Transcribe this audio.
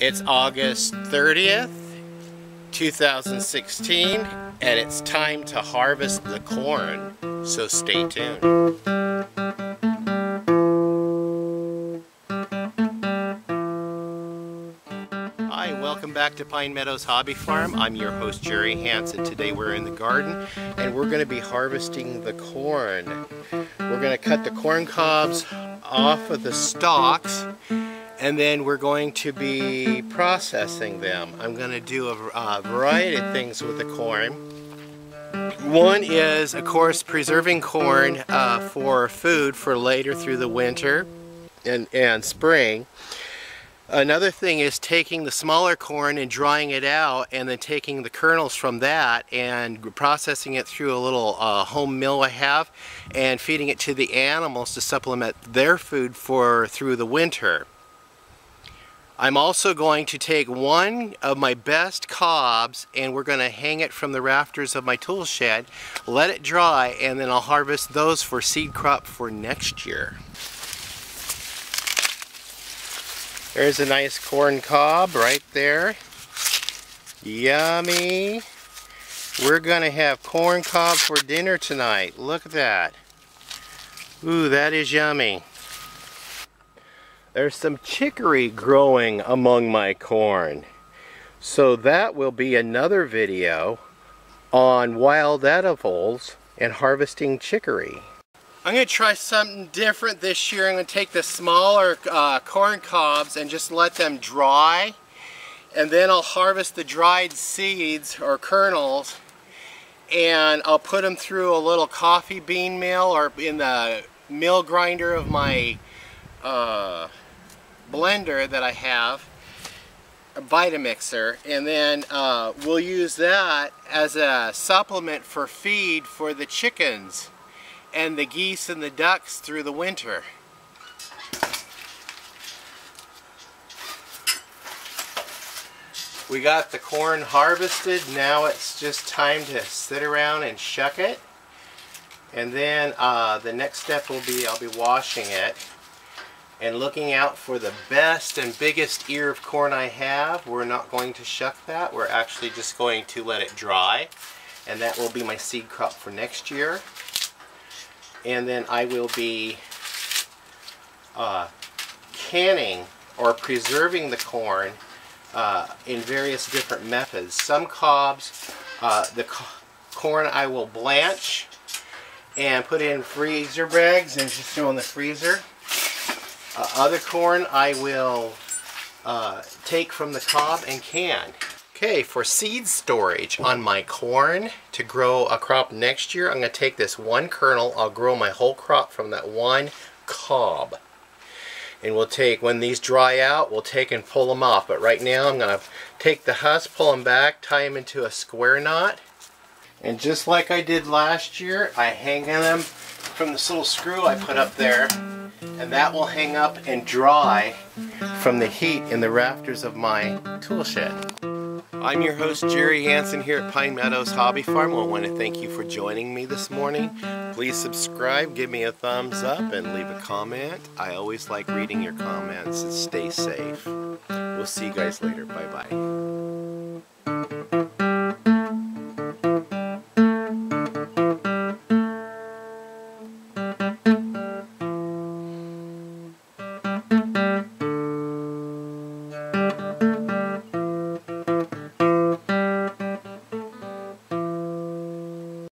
It's August 30th, 2016, and it's time to harvest the corn, so stay tuned. Hi, welcome back to Pine Meadows Hobby Farm. I'm your host Jerry Hansen. Today we're in the garden and we're going to be harvesting the corn. We're going to cut the corn cobs off of the stalks and then we're going to be processing them. I'm going to do a, a variety of things with the corn. One is, of course, preserving corn uh, for food for later through the winter and, and spring. Another thing is taking the smaller corn and drying it out and then taking the kernels from that and processing it through a little uh, home mill I have and feeding it to the animals to supplement their food for through the winter. I'm also going to take one of my best cobs and we're going to hang it from the rafters of my tool shed, let it dry, and then I'll harvest those for seed crop for next year. There's a nice corn cob right there. Yummy. We're going to have corn cob for dinner tonight. Look at that. Ooh, that is yummy. There's some chicory growing among my corn. So that will be another video on wild edibles and harvesting chicory. I'm going to try something different this year. I'm going to take the smaller uh, corn cobs and just let them dry. And then I'll harvest the dried seeds or kernels and I'll put them through a little coffee bean mill or in the mill grinder of my uh, blender that I have, a Vitamixer, and then uh, we'll use that as a supplement for feed for the chickens and the geese and the ducks through the winter. We got the corn harvested, now it's just time to sit around and shuck it. And then uh, the next step will be I'll be washing it and looking out for the best and biggest ear of corn I have. We're not going to shuck that, we're actually just going to let it dry and that will be my seed crop for next year and then I will be uh, canning or preserving the corn uh, in various different methods. Some cobs, uh, the co corn I will blanch and put in freezer bags and just throw in the freezer. Uh, other corn I will uh, take from the cob and can. Okay, for seed storage on my corn to grow a crop next year, I'm going to take this one kernel, I'll grow my whole crop from that one cob. And we'll take, when these dry out, we'll take and pull them off. But right now I'm going to take the husk, pull them back, tie them into a square knot. And just like I did last year, I hang them from this little screw I put up there. And that will hang up and dry from the heat in the rafters of my tool shed. I'm your host Jerry Hansen here at Pine Meadows Hobby Farm. I want to thank you for joining me this morning. Please subscribe, give me a thumbs up, and leave a comment. I always like reading your comments. and Stay safe. We'll see you guys later. Bye-bye.